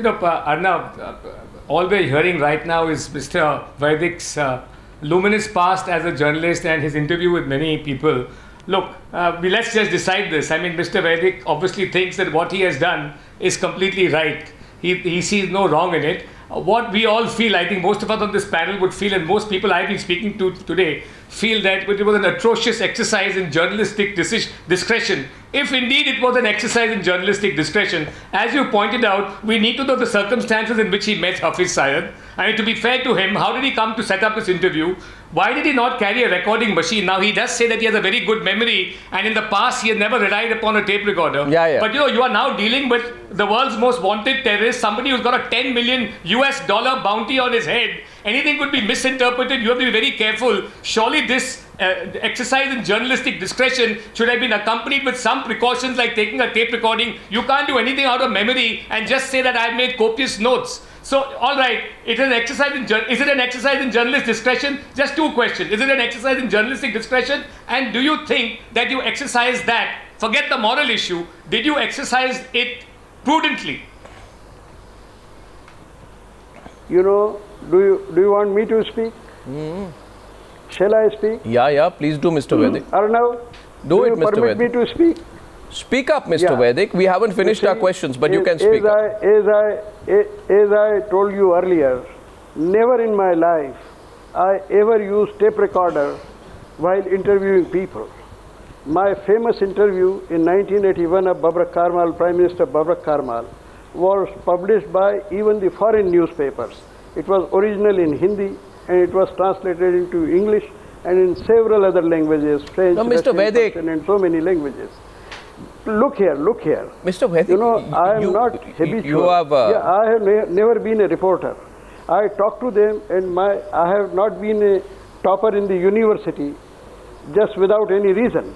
you know, Arnav, uh, all we're hearing right now is Mr. Vaidik's uh, luminous past as a journalist and his interview with many people. Look, uh, we, let's just decide this. I mean, Mr. Vaidik obviously thinks that what he has done is completely right. He, he sees no wrong in it. What we all feel, I think most of us on this panel would feel, and most people I've been speaking to today feel that it was an atrocious exercise in journalistic decision, discretion. If indeed it was an exercise in journalistic discretion, as you pointed out, we need to know the circumstances in which he met Hafiz Saeed. I mean, to be fair to him, how did he come to set up this interview? Why did he not carry a recording machine? Now, he does say that he has a very good memory, and in the past, he has never relied upon a tape recorder. Yeah, yeah. But you know, you are now dealing with the world's most wanted terrorist, somebody who's got a 10 million US dollar bounty on his head. Anything could be misinterpreted. You have to be very careful. Surely, this uh, exercise in journalistic discretion should have been accompanied with some precautions like taking a tape recording. You can't do anything out of memory and just say that I've made copious notes. So, all right, it is an exercise in is it an exercise in journalist discretion? Just two questions: Is it an exercise in journalistic discretion? And do you think that you exercise that? Forget the moral issue. Did you exercise it prudently? You know, do you do you want me to speak? Hmm. Shall I speak? Yeah, yeah, please do, Mr. Hmm. Vaidik. Arnav, Do it, you Mr. permit me to speak? Speak up, Mr. Yeah. Vaidik. We haven't finished our questions, but you can speak as up. I, as I, as I told you earlier, never in my life I ever used tape recorder while interviewing people. My famous interview in 1981 of Babrak Karmal, Prime Minister Babrak Karmal, was published by even the foreign newspapers. It was original in Hindi and it was translated into English and in several other languages, French, Now, Mr. Russian, Persian, and so many languages. Look here, look here. Mr. Vaidik, You know, I am you- not habitual. You have. Uh, yeah, I have ne- never been a reporter. I talk to them, and my I have not been a topper in the university, just without any reason.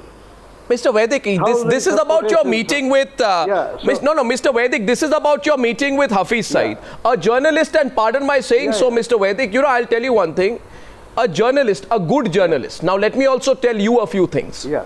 Mr. Vaidik, this, this is about your meeting with. Uh, Yeah, so- no, no, Mr. Vaidik, this is about your meeting with Hafiz Saeed. A journalist, and pardon my saying Yeah, so, yeah. Mr. Vaidik, you know, I'll tell you one thing. A journalist, a good journalist. Now, let me also tell you a few things. Yeah,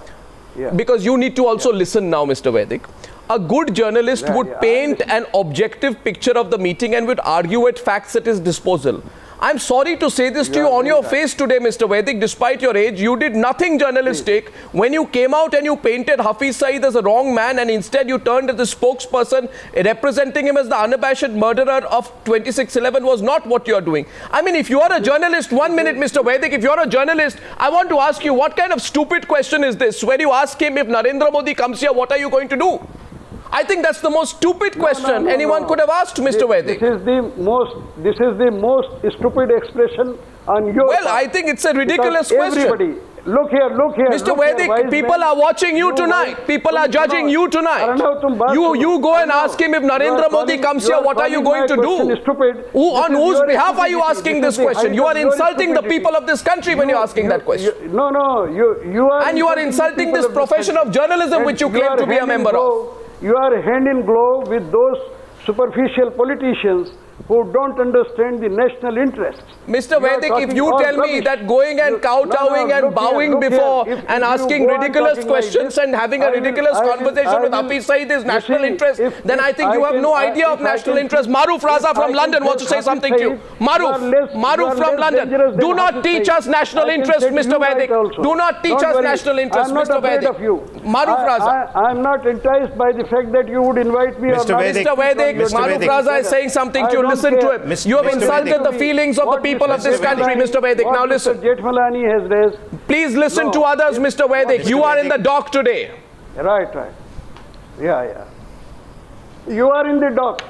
yeah. Because you need to also listen now, Mr. Vaidik. A good journalist Yeah, would yeah, paint an objective picture of the meeting and would argue at facts at his disposal. I'm sorry to say this to You on your that. face today, Mr. Vaidik. Despite your age, you did nothing journalistic when you came out and you painted Hafiz Saeed as a wrong man and instead you turned as the spokesperson representing him as the unabashed murderer of 2611 was not what you're doing. I mean, if you are a journalist, one minute, Mr. Vaidik, if you're a journalist, I want to ask you what kind of stupid question is this? When you ask him if Narendra Modi comes here, what are you going to do? I think that's the most stupid question no, no, anyone could have asked, Mr. This, Vaidik. This is the most, this is the most stupid expression on your. Well, part. I think it's a ridiculous because question. Everybody, look here, look here. Mr. Look Vaidik, here, people are watching you tonight. people are judging you tonight. You you go and ask him if Narendra Modi comes here, what are you going to do? Stupid. Who, on whose behalf are you asking this question? You are insulting the people of this country when you're asking that question. No, no, you you are. And you are insulting this profession of journalism which you claim to be a member of. You are hand in glove with those superficial politicians who don't understand the national interests. Mr. You are Vaidik, if you all tell me rubbish. that going and kowtowing no, no, and bowing here. before If- if and you asking ridiculous talking like questions this, and having a ridiculous I will- conversation I with will- Hafiz Saeed is national see, interest, if- then I think you have can- no I- idea of national can- interest. Maruf Raza from can London wants to say something to you. Maruf, are less- you Maruf from London. Do not teach us national interest, Mr. you right Vaidik. Do not teach us national interest, Mr. afraid Vaidik. Maruf Raza. I, I'm not enticed by the fact that you would invite me Mr. or not. Vaidik. Mr. Vaidik, Maruf Raza is saying something to you. Don't Listen to care. him. Mr. You have Mr. insulted Vaidik. the feelings of the What people of this country, Mr. Vaidik. what Now listen. Jethmalani has raised. Please listen No. to others, Mr. Vaidik. You are in the dock today. Right, right. Yeah, yeah. You are in the dock.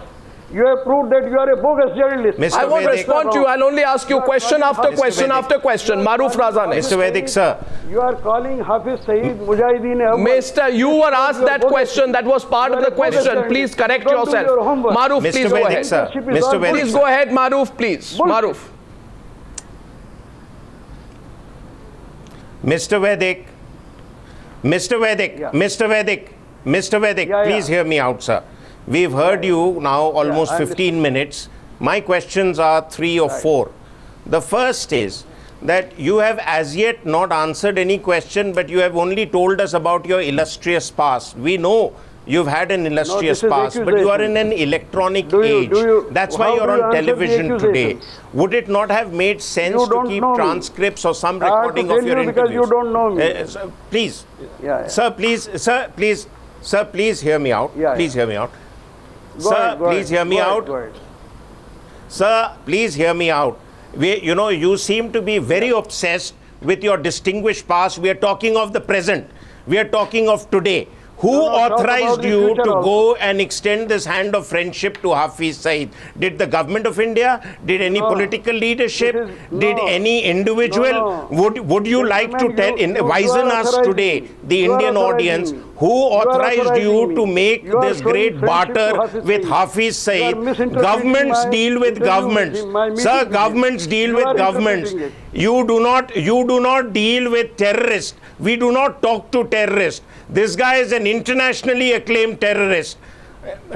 You have proved that you are a bogus journalist. Mr. I won't Vaidik. respond to you. I'll only ask you You question after Mr. question Vaidik. after question. Maruf Raza next. Mr. Vaidik, sir. You are calling Hafiz Saeed Mujahideen Ahmad. Mister, you were asked that question. That was part of the question. Please correct Don't yourself. your. Maruf, Mr. please go ahead. sir. Mr. all Vaidik, Please go ahead, Maruf, please. Maruf. Mr. Vaidik. Mr. Vaidik. Yeah. Mr. Vaidik. Mr. Vaidik, Yeah, yeah. please hear me out, sir. We've heard you now almost I'm 15 minutes. My questions are three or four. The first is that you have as yet not answered any question, but you have only told us about your illustrious past. We know You've had an illustrious is past, but you are in an electronic you- age. you- That's why you're you on television today. Would it not have made sense to keep know me. transcripts or some I have to recording of your you because you interviews? don't know me. Uh, sir, please, Yeah, yeah. sir, please, sir, please, sir, please hear me out. Yeah, please yeah. hear me out. Go sir, ahead, please ahead, hear me out. ahead. Sir, please hear me out. We, you know, you seem to be very obsessed with your distinguished past. We are talking of the present. We are talking of today. Who No, no, authorized you to also. go and extend this hand of friendship to Hafiz Saeed? Did the government of India? Did any No. political leadership? Is- Did any individual? Would Would you like to tell, you- in, you- wisen us today, the Indian audience. Who authorized you authorizing to make You this great barter Hafiz with Hafiz You Saeed? Governments deal with governments. him, my meeting Sir, governments deal You with governments. You do not you do not deal with terrorists. We do not talk to terrorists. This guy is an internationally acclaimed terrorist.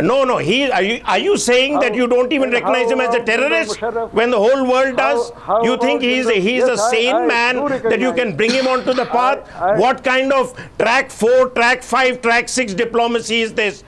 No, no. He are you are you saying that you don't even recognize him as a terrorist Musharraf? when the whole world does? how you think about he's a, he's a Yes, I- sane I man that you can bring him onto the path? I- what kind of track four, track five, track six diplomacy is this?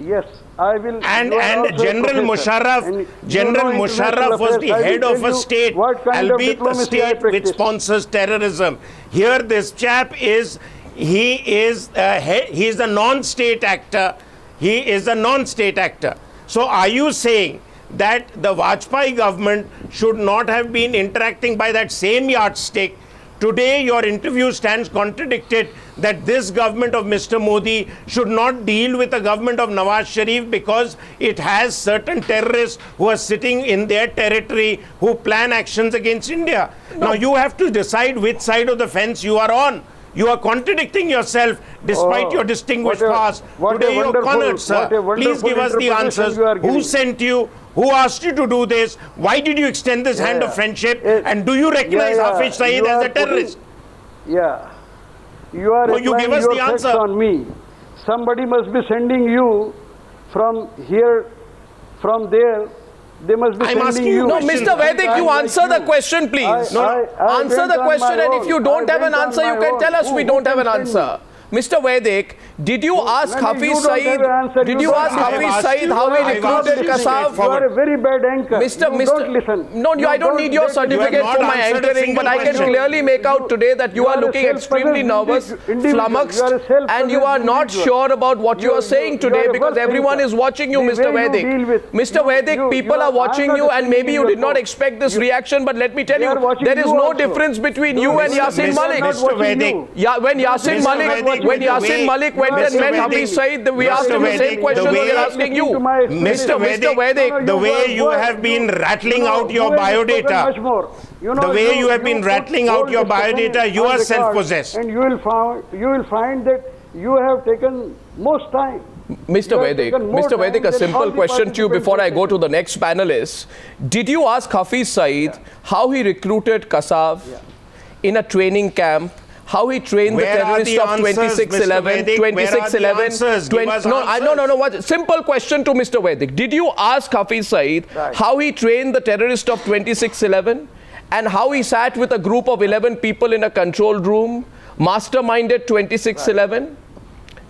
Yes, I will. And and General Musharraf, you General know Musharraf was the. I head of a state, what kind of albeit a state which sponsors terrorism. Here, this chap is he is a he, is a non-state actor. He is a non-state actor. So, are you saying? That the Vajpayee government should not have been interacting by that same yardstick Today, your interview stands contradicted that this government of Mr. Modi should not deal with the government of Nawaz Sharif because it has certain terrorists who are sitting in their territory who plan actions against India. Now, you have to decide which side of the fence you are on. You are contradicting yourself despite Oh, your distinguished a- past. Today, you're wonderful- cornered, sir. Please give us the answers. Who sent you? Who asked you to do this? Why did you extend this hand Yeah. of friendship? And do you recognize yeah, yeah. Hafiz Saeed as a terrorist? putting- yeah. You are No, you give us your the answer. on me. Somebody must be sending you from here, from there. They must be I'm asking you. No. Mr. Vaidik, you Like answer the you. question, please. I- no, no. I- I answer the question, and if you don't have an answer, you can own. tell us we don't have an answer. Mr. Vaidik, did you ask No, no, you Hafiz Saeed? Did You ask Hafiz. Saeed how he recruited you You are a very bad anchor. Mr. You Mr. don't listen. No, you, I don't need your certificate for my anchoring, but I can clearly make out today that you, are looking extremely nervous, flummoxed, and you are not sure about what you, are saying today because everyone is watching you, Mr. Vaidik. Mr. Vaidik, people are watching you, and maybe you did not expect this reaction, but let me tell you, there is no difference between you and. Yasin Malik. Mr. Vaidik. when Yasin Malik, when the Yasin way- Malik went Mr. and met Vaidik, Hafiz Saeed, we Mr. asked him the same question way- we are asking you. To my Mr. explanation. Vaidik, Vaidik, No, no, the way you have been rattling out your you have biodata, Much more. You know, The way you have been put rattling out your discussion biodata, you are self-possessed. And you will find you will find that you have taken most time. Mr. You Vaidik, Mr. Vaidik, a simple question to you before I go to the next panelist. Did you ask Hafiz Saeed how he recruited Kasab in a training camp? How he trained Where the terrorists the of answers, 2611, Mr. Vaidik? Where are the 2611, answers? Give us no, I, no, no, no. What? Simple question to Mr. Vaidik. Did you ask Hafiz Saeed Right. how he trained the terrorists of 2611 and how he sat with a group of 11 people in a controlled room, masterminded 2611?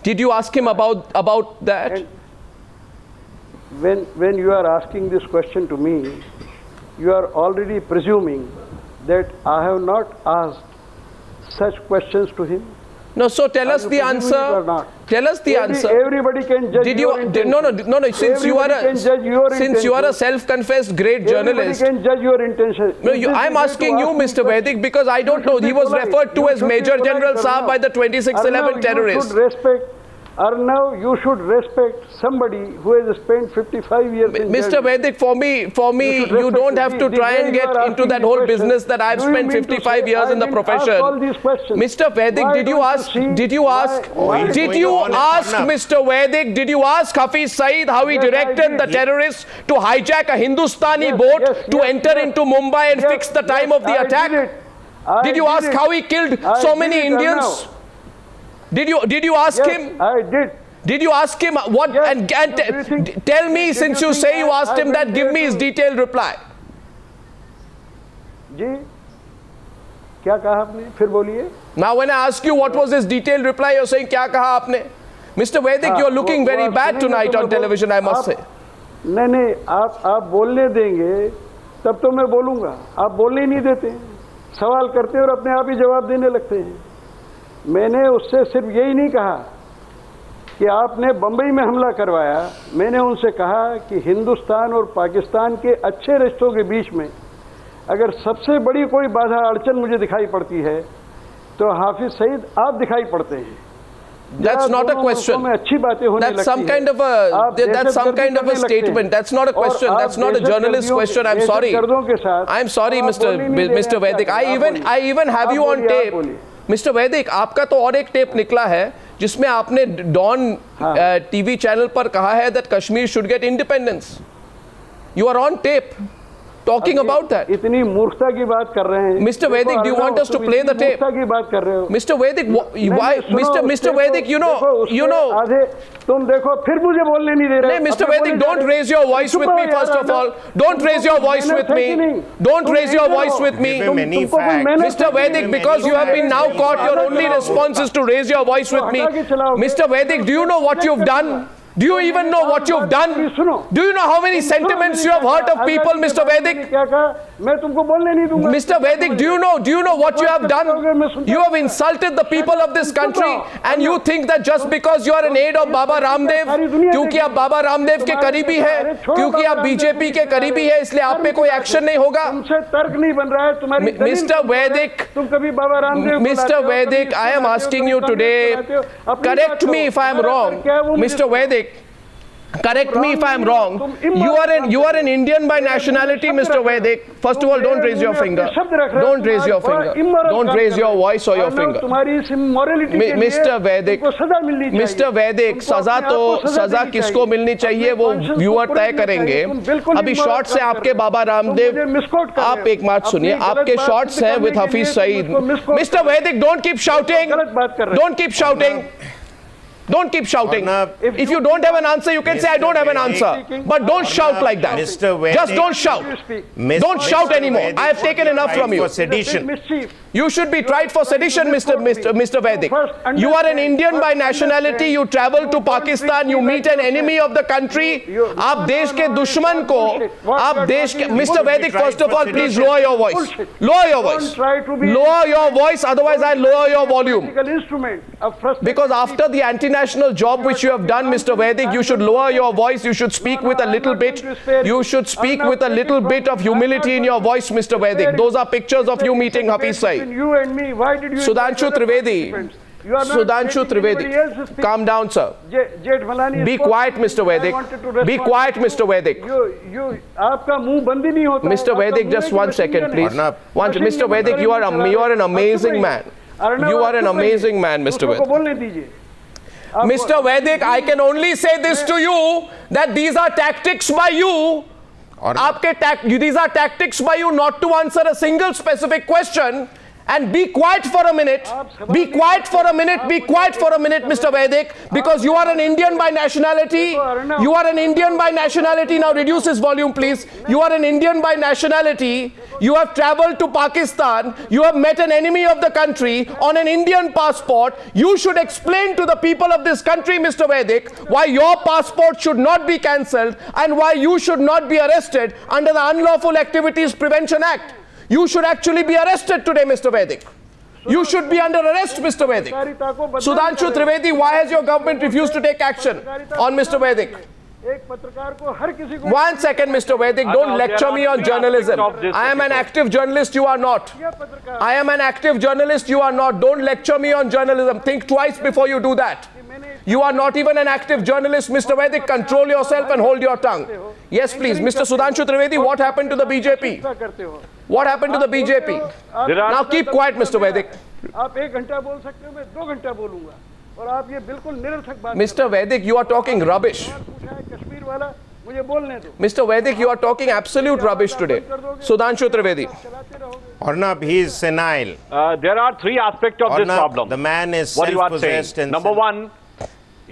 Did you ask him about about that? And when when you are asking this question to me, you are already presuming that I have not asked such questions to him. No, so tell us the presuming it or answer. Tell us the Every- answer. Everybody can judge Did you? Did, no, no, no, no. Since you are a since you are a self-confessed great Everybody journalist. can judge your intention. No, you, I'm the way to asking you, ask Mr. Vaidik, because I don't know. He was polite. referred to You as Major General Saab by the 2611 Arnav, terrorists. You should respect. Arnav, you should respect somebody who has spent 55 years in Mr. jail. Vaidik, for me, for me, should you don't have to the try way and get into that whole question. business that I've Do spent 55 years I in the profession. all these? Mr. Vaidik, did you ask? see Did you ask? why- What is Did going you on in ask Mr. Vaidik? Did you ask Hafiz Saeed how he Yes, directed the terrorists to hijack a Hindustani Yes, boat yes, to yes, enter yes. into Mumbai and Yes, fix the time yes, of the I attack? Did, Did you ask how he killed so many Indians? Did you did you ask Yes, him? I did. Did you ask him what? Yes. And, and think- tell me, since you you say you asked I him went that, give me his detailed reply. जी क्या कहा आपने फिर बोलिए Now, when I ask you what was his detailed reply, you're saying क्या कहा आपने? Mr. Vedic, हाँ, you're looking वो- very bad tonight तो on television, I must say. नहीं नहीं आप आप बोलने देंगे तब तो मैं बोलूँगा आप बोलने ही नहीं देते सवाल करते और अपने आप ही जवाब देने लगते हैं मैंने उससे सिर्फ़ यही नहीं कहा कि आपने बंबई में हमला करवाया मैंने उनसे कहा कि हिंदुस्तान और पाकिस्तान के अच्छे रिश्तों के बीच में अगर सबसे बड़ी कोई बाधा अड़चन मुझे दिखाई पड़ती है तो हाफिज सईद आप दिखाई पड़ते हैं That's not a question. अच्छी बातें होने That's some kind of a that's some kind of a हैं। statement. That's not a question. That's not a journalist question. I'm sorry. I'm sorry, Mr. ही Mr. हैं, Vedic. क्या I even I even have you on tape. Mister Vaidik आपका तो और एक tape निकला है जिसमें आपने डॉन हाँ। टीवी चैनल पर कहा है that Kashmir should get independence you are on tape talking about that. Mr. Vaidik, do you want us to play the tape? Mr. Vaidik, why, Mr. Mr. Vaidik, you know, you know. आधे Mr. Vaidik, don't raise your voice with me first of all. Don't raise your voice with me. Don't raise your voice with me. Mr. Vaidik, because you have been now caught, your only response is to raise your voice with me. Mr. Vaidik, do you know what you've done? Do you even know what you've done? Do you know how many sentiments you have hurt of people, Mr. Vaidik? Mr. Vaidik, do you know? Do you know what you have done? You have insulted the people of this country, and you think that just because you are an aide of Baba Ramdev, क्योंकि आप बाबा रामदेव के करीबी है क्योंकि आप BJP के करीबी है इसलिए आप पे कोई एक्शन नहीं होगा तुमसे तर्क नहीं बन रहा है तुम्हारी मिस्टर वैदिक तुम कभी बाबा रामदेव मिस्टर वैदिक आई correct me if i am wrong. You are an you are an Indian by nationality, Mr. Vedic. First of all, don't raise your finger. Don't raise your finger. Don't raise your voice or your finger. Mr. Vedic, Mr. Vedic, saza to saza kisko milni chahiye wo viewer tay karenge abhi shorts se aapke baba ramdev aap ek baat suniye aapke shorts हैं with Hafeez Saeed mr वैदिक don't keep shouting don't keep shouting Don't keep shouting. Arnab, if, if you, you don't have an answer, you can Mr. say, I don't have an answer. But don't Arnab, shout like that. Mr. Vaidik, Just don't shout. Mr. Don't Mr. shout anymore. I have taken enough from you. Sedition. You should be tried for sedition, Mr. Mr. Mr. Vaidik. You are an Indian by nationality. You travel to Pakistan. You meet an enemy of the country. आप देश के दुश्मन को आप देश के voice. Lower your voice. All please lower your voice Lower your voice. Lower your voice otherwise I international job which you have done, Mr. Vaidik, you should lower your voice. You should speak with a little bit. You should speak with a little bit of humility in your voice, Mr. Vaidik. Those are pictures of you meeting Hafiz Sai. You and me. Why did you? Sudhanshu Trivedi. Sudhanshu Trivedi. Calm down, sir. Be quiet, Mr. Vaidik. Be quiet, Mr. Vaidik. Mr. Vaidik, just one second, please. One, Mr. Vaidik, you are, you are an amazing man. You are an amazing man, Mr. Vaidik. Mr. Vaidik, I can only say this to you that these are tactics by you. these are tactics by you not to answer a single specific question and be quiet for a minute. be quiet for a minute be quiet for a minute mr vaidik because you are an indian by nationality. you are an indian by nationality. Now reduce his volume please. You are an indian by nationality. You have traveled to Pakistan. You have met an enemy of the country on an Indian passport. You should explain to the people of this country, Mr. Vaidik, why your passport should not be cancelled and why you should not be arrested under the Unlawful Activities Prevention Act. You should actually be arrested today, Mr. Vaidik. You should be under arrest, Mr. Vaidik. Sudhanshu Trivedi, why has your government refused to take action on Mr. Vaidik? एक पत्रकार को हर किसी को one second mister Vaidik don't lecture me on journalism I am an active journalist you are not I am an active journalist you are not don't lecture me on journalism think twice before you do that You are not even an active journalist, Mr. Vedic. Control yourself and hold your tongue. Yes, please. Mr. Sudhanshu Trivedi, what happened to the BJP? What happened to the BJP? Now keep quiet, Mr. Vedic. आप एक घंटा बोल सकते हो मैं दो घंटा बोलूँगा और आप ये बिल्कुल निरर्थक बात Mr. Vedic, you are talking rubbish. सवाल पूछा है कश्मीर वाला मुझे बोलने दो Mr. Vedic, you are talking absolute rubbish today. Sudhanshu Trivedi. चलाते रहोगे Arnab, he is senile. Uh, there are three aspects of this Arnab, problem. the man is what you are self-possessed saying. and Number self- one,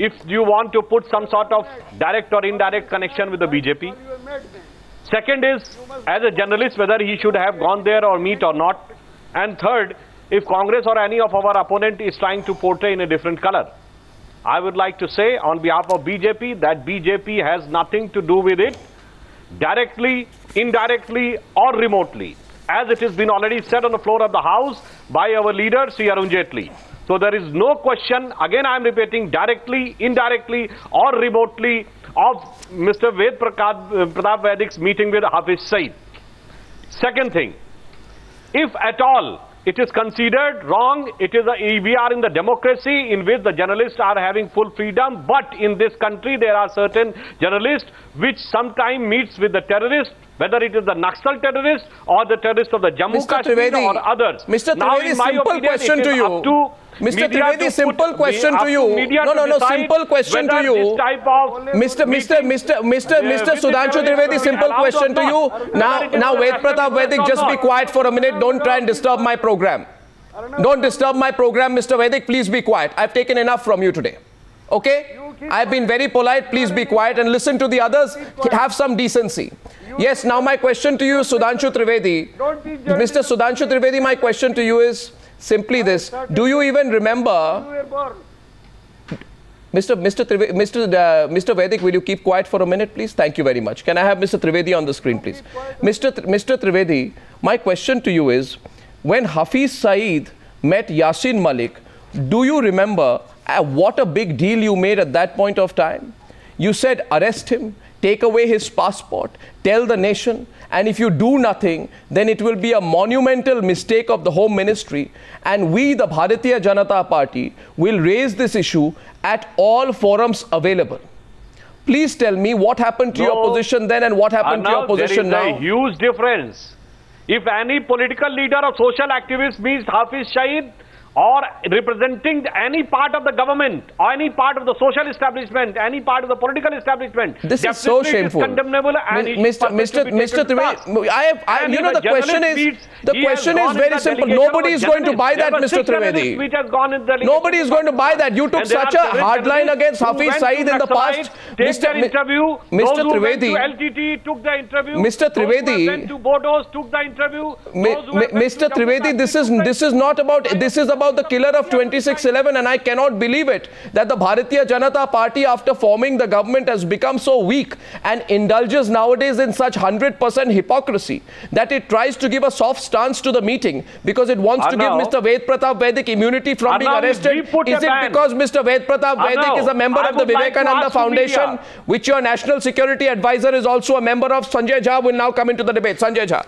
if you want to put some sort of direct or indirect connection with the BJP. You are madman. Second is, as a journalist, whether he should have gone there or meet or not. And third, if Congress or any of our opponent is trying to portray in a different color. I would like to say on behalf of BJP that BJP has nothing to do with it directly, indirectly, or remotely, as it has been already said on the floor of the House by our leader, Sri Arun Jaitley. So there is no question, again I am repeating, directly, indirectly, or remotely of Mr. Ved uh, Pratap Vaidik's meeting with Hafiz Saeed. Second thing, if at all it is considered wrong. It is a, we are in the democracy in which the journalists are having full freedom. But in this country, there are certain journalists which sometimes meets with the terrorists, whether it is the Naxal terrorist or the terrorist of the Jammu. Kashmir or others. Mr. Now, Trivedi, in my simple opinion, question to you. Mr. media Trivedi, simple question to you. No, no, no, simple question to you. This type of Mr. Mr. Mr. Mr. Mr. Sudhanshu Trivedi, simple question to you. Now, now, Ved Pratap Vaidik, just be quiet for a minute. Don't try and disturb my program. Don't disturb my program, Mr. Vaidik. Please be quiet. I've taken enough from you today. Okay? I've been very polite. Please be quiet and listen to the others. Have some decency. Yes, now my question to you, Sudhanshu Trivedi. Mr. Sudhanshu Trivedi, my question to you is simply this. Do you even remember You were born. Mr. Mr. Trive- Mr. Uh, Mr. Vaidik, will you keep quiet for a minute, please? Thank you very much. Can I have Mr. Trivedi on the screen, please? Mr. Tr- Mr. Trivedi, my question to you is, when Hafiz Saeed met Yasin Malik, do you remember uh, what a big deal you made at that point of time? You said arrest him, take away his passport, tell the nation, and if you do nothing, then it will be a monumental mistake of the Home Ministry. And we, the Bharatiya Janata Party, will raise this issue at all forums available. Please tell me what happened to your position then and what happened to your position there is now. a huge difference. If any political leader or social activist means Hafiz Saeed or representing any part of the government or any part of the social establishment, any part of the political establishment, This is so shameful. condemnable and is Mr. Mr. Mr. Trivedi. I have, I, you know, the question is, the question is very simple. Nobody is going to buy that, Mr. Trivedi. which has gone in the delegation Nobody is going to buy that. You took such a hard line against Hafiz Saeed in the past. Mr. interview. Mr. Trivedi. LTT took the interview. Mr. Trivedi. went to Bodos took the interview. Mi- Those who mi- went to Mr. Trivedi, this is this is not about this is about the killer of 2611, and I cannot believe it that the Bharatiya Janata Party, after forming the government, has become so weak and indulges nowadays in such 100% hypocrisy that it tries to give a soft stance to the meeting because it wants to give Mr. Ved Pratap Vaidik immunity from being arrested. Is it because Mr. Ved Pratap Vaidik is a member of the Vivekananda Foundation, which your national security advisor is also a member of? Sanjay Jha will now come into the debate. Sanjay Jha.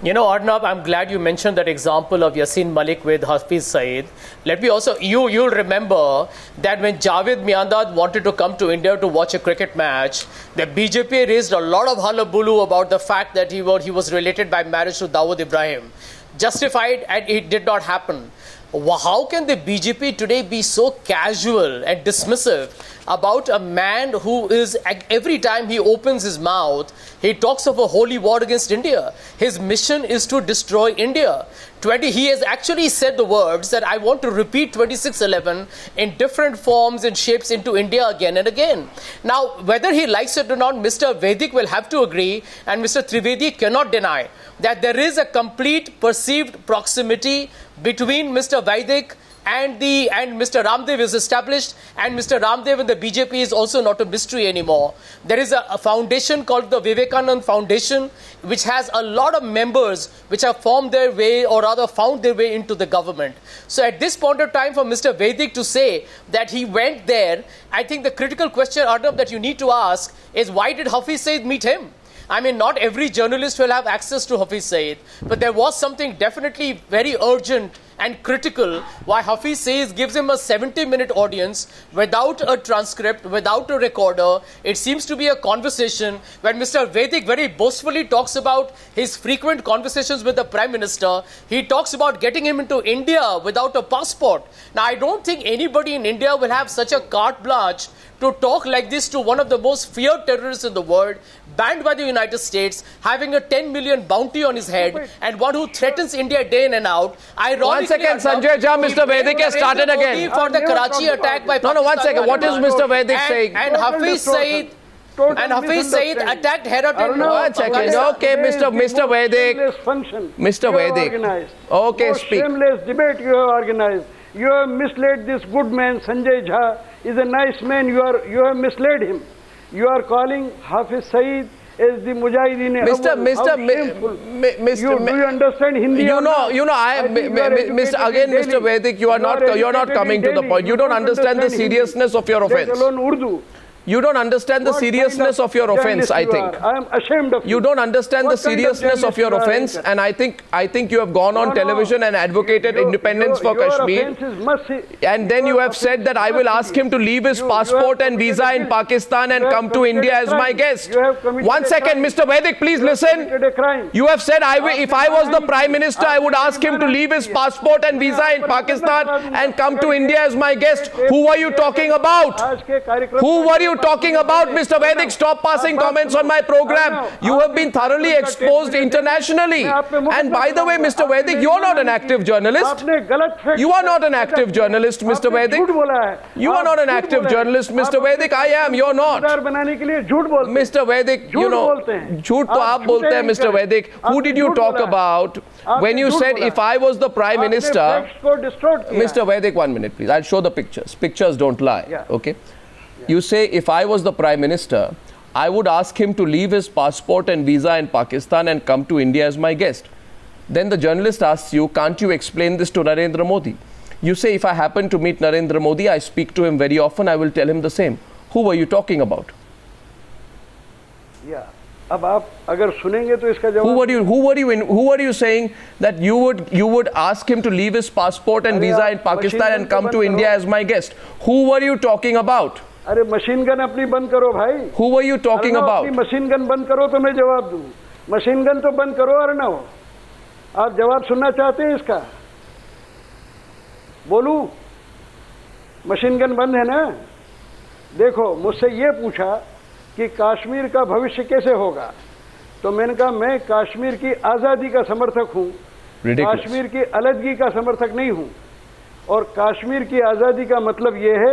You know, Arnab, I'm glad you mentioned that example of Yasin Malik with Hafiz Saeed. Let me also, you, you'll remember that when Javed Miandad wanted to come to India to watch a cricket match, the BJP raised a lot of hullabaloo about the fact that he was, he was related by marriage to Dawood Ibrahim. Justified, and it did not happen. How can the BJP today be so casual and dismissive about a man who is, every time he opens his mouth, he talks of a holy war against India? His mission is to destroy India. 20, he has actually said the words that I want to repeat 2611 in different forms and shapes into India again and again. Now, whether he likes it or not, Mr. Vaidik will have to agree, and Mr. Trivedi cannot deny that there is a complete perceived proximity between Mr. Vaidik and the and Mr. Ramdev is established, and Mr. Ramdev and the BJP is also not a mystery anymore. There is a, a foundation called the Vivekanand Foundation, which has a lot of members which have formed their way or rather found their way into the government. So at this point of time, for Mr. Vaidik to say that he went there, I think the critical question, Arnab, that you need to ask is why did Hafiz Saeed meet him? I mean, not every journalist will have access to Hafiz Saeed, but there was something definitely very urgent and critical why Hafiz Saeed gives him a 70 minute audience without a transcript, without a recorder. It seems to be a conversation when Mr. Vaidik very boastfully talks about his frequent conversations with the Prime Minister. He talks about getting him into India without a passport. Now, I don't think anybody in India will have such a carte blanche to talk like this to one of the most feared terrorists in the world, banned by the United States, having a 10 million bounty on his head, and one who threatens India day in and out. Ironically, second, Arnab, Sanjay Jha, Mr. Vaidik has started again. For the Karachi attack by No, no, one second. What is Mr. Vaidik saying? And Total Hafiz. Saeed. total And Hafiz Saeed attacked Herat in Arnav, One second. Okay, today Mr. is the Mr. most Vaidik. shameless function Mr. you Vaidik. organized. Okay, Most speak. shameless debate you have organized. You have misled this good man, Sanjay Jha is a nice man. You are you have misled him. You are calling Hafiz Saeed as the Mujahideen. Mr. Awwal. Mr. How Mi- shameful. Mi- Mr. You, do you understand Hindi? You know, you know, I you are Mr. Again, Mr. Vaidik, you are not, you're not coming to the point. You don't understand the Hindi. seriousness of your offense. alone Urdu. You don't understand the seriousness of, your offense, I think. I am ashamed of you. You don't understand the seriousness of, your offense, and I think I think you have gone on television and advocated independence for Kashmir. And then you have said that I will ask him to leave his passport and visa in Pakistan and come to India as my guest. One second, Mr. Vaidik, please listen. You have said I will, if I was the Prime Minister, I would ask him to leave his passport and visa in Pakistan and come to India as my guest. Who were you talking about? Who were you talking about, Mr. Vaidik? Stop passing comments on my program. You have been thoroughly exposed internationally. And by the way, Mr. Vaidik, you're not an active journalist. You are not an active journalist, Mr. Vaidik. You are not an active journalist, Mr. Vaidik. I am, you're not. Mr. Vaidik, you know, झूठ तो आप बोलते हैं Mr. Vaidik. Who did you talk about when you said if I was the prime minister? Mr. Vaidik, one minute, please. I'll show the pictures. Pictures don't lie. Okay. You say if I was the Prime Minister, I would ask him to leave his passport and visa in Pakistan and come to India as my guest. Then the journalist asks you, can't you explain this to Narendra Modi? You say, if I happen to meet Narendra Modi, I speak to him very often, I will tell him the same. Who were you talking about? या अब आप अगर सुनेंगे तो इसका Who जवाब were you? Who were you? In, who were you saying that you would you would ask him to leave his passport and अरे visa आप in Pakistan machine and gun come को to बंद India करो। as my guest? Who were you talking about? अरे machine gun अपनी बंद करो भाई। You talking Arnab, about? अपनी मशीन गन बंद करो तो मैं जवाब दूँ। मशीन गन तो बंद करो अर्नव। आप जवाब सुनना चाहते हैं इसका? बोलू? मशीन गन बंद है ना? देखो मुझसे ये पूछा कि कश्मीर का भविष्य कैसे होगा? तो मैंने कहा मैं कश्मीर की आज़ादी का समर्थक हूँ. कश्मीर की अलदगी का समर्थक नहीं हूँ। और कश्मीर की आज़ादी का मतलब ये है